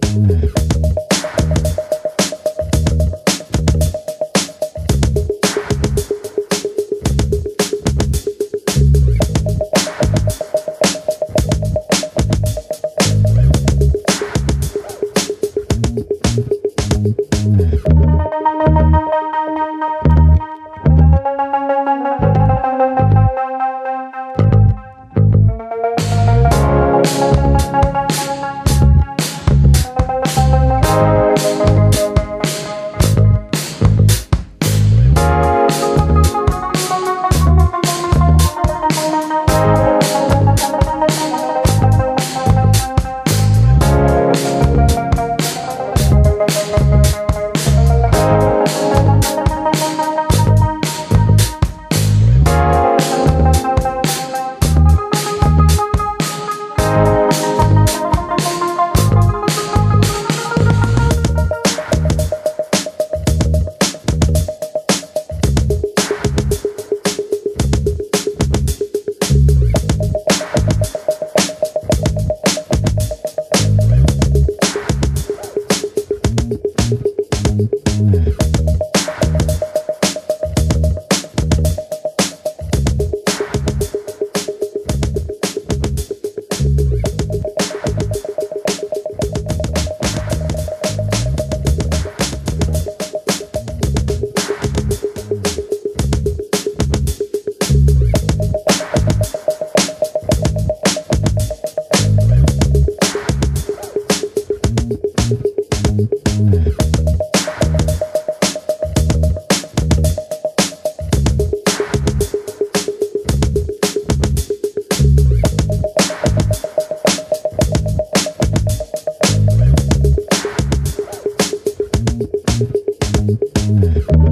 Mmh. Mm-hmm. Thank